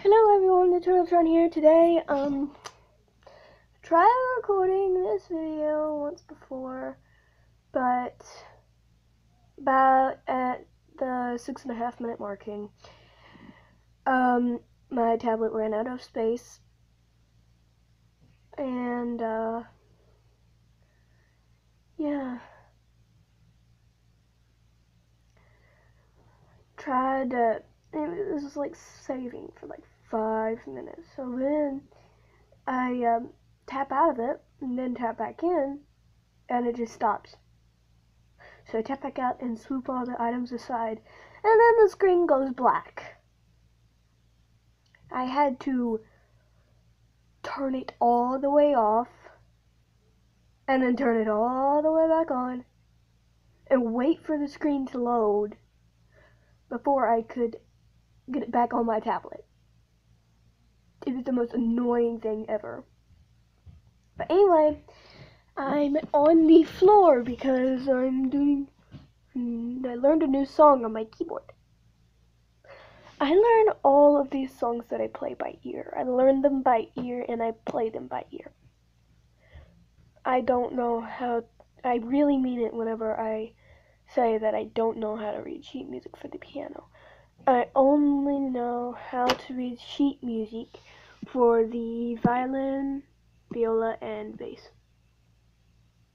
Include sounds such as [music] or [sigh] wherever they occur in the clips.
Hello everyone, the Turtle Turtletron here. Today, um, tried recording this video once before, but about at the six and a half minute marking, um, my tablet ran out of space, and, uh, yeah. Tried to it was like saving for like five minutes. So then I um, tap out of it and then tap back in, and it just stops. So I tap back out and swoop all the items aside, and then the screen goes black. I had to turn it all the way off, and then turn it all the way back on, and wait for the screen to load before I could get it back on my tablet. It was the most annoying thing ever. But anyway, I'm on the floor because I'm doing. I learned a new song on my keyboard. I learn all of these songs that I play by ear. I learn them by ear and I play them by ear. I don't know how. I really mean it whenever I say that I don't know how to read sheet music for the piano. I only know how to read sheet music for the violin, viola, and bass.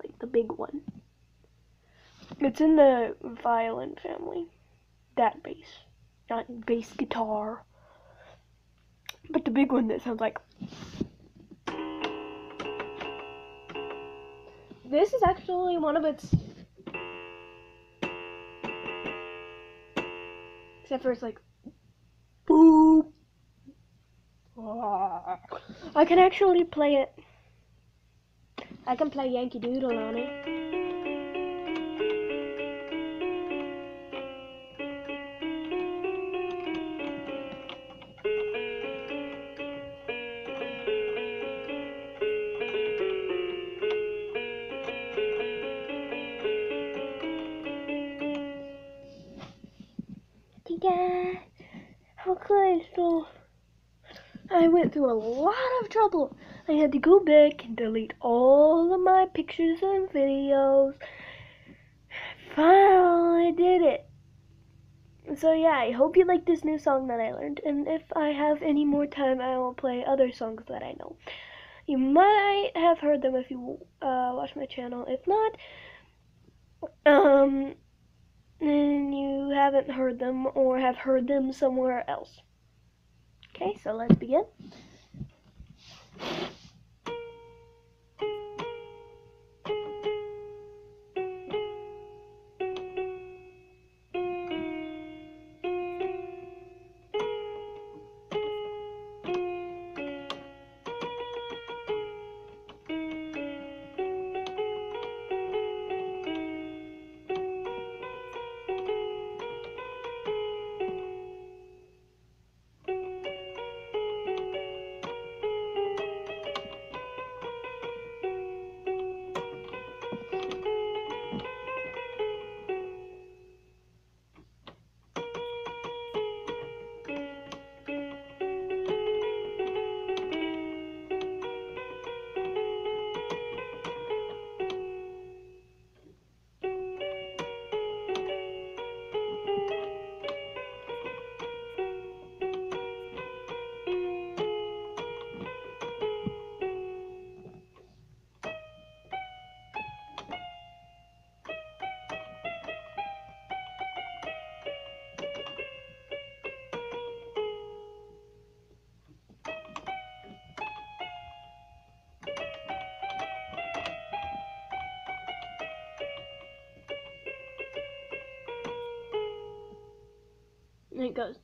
Like the big one. It's in the violin family. That bass. Not bass guitar. But the big one that sounds like. This is actually one of its Except for it's like, boop. I can actually play it. I can play Yankee Doodle on it. So I went through a lot of trouble. I had to go back and delete all of my pictures and videos. Finally did it. So yeah, I hope you like this new song that I learned, and if I have any more time, I will play other songs that I know. You might have heard them if you uh, watch my channel. If not, um, and you haven't heard them or have heard them somewhere else. Okay, so let's begin. It goes.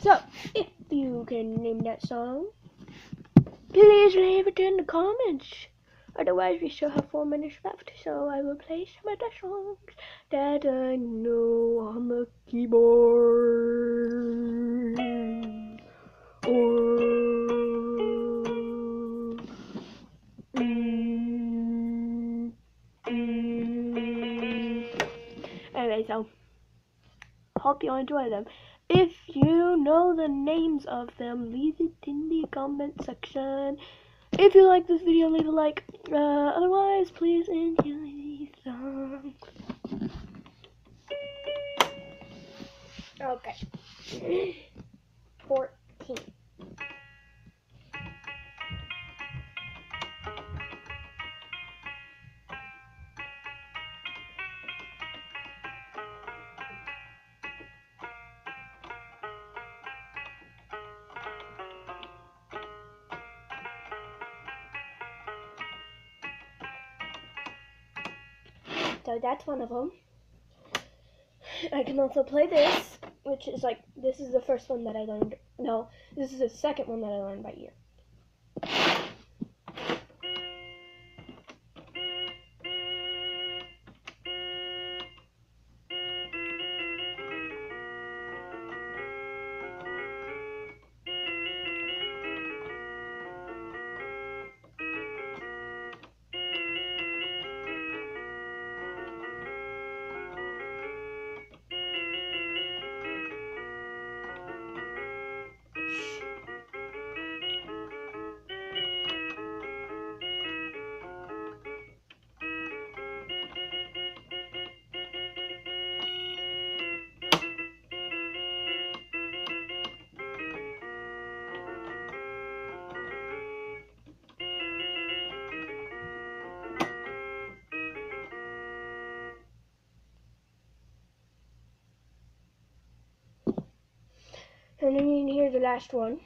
So, if you can name that song, please leave it in the comments. Otherwise, we still have four minutes left, so I will play some of the songs that I know on the keyboard. Or. Mm, mm. Anyway, so hope you enjoy them. You know the names of them, leave it in the comment section. If you like this video, leave a like. Uh, otherwise, please enjoy these songs. Okay. [gasps] 14. So that's one of them. I can also play this, which is like, this is the first one that I learned. No, this is the second one that I learned by ear. turning in hear the last one.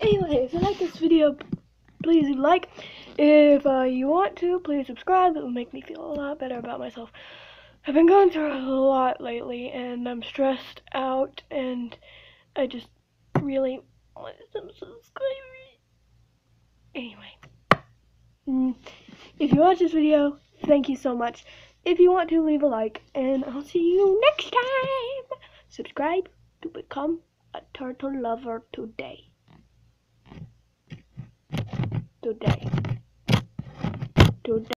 Anyway, if you like this video, please leave a like. If uh, you want to, please subscribe. It will make me feel a lot better about myself. I've been going through a lot lately, and I'm stressed out, and I just really want some subscribers. Anyway, mm, if you watch this video, thank you so much. If you want to, leave a like, and I'll see you next time. Subscribe to become a turtle lover today today. Today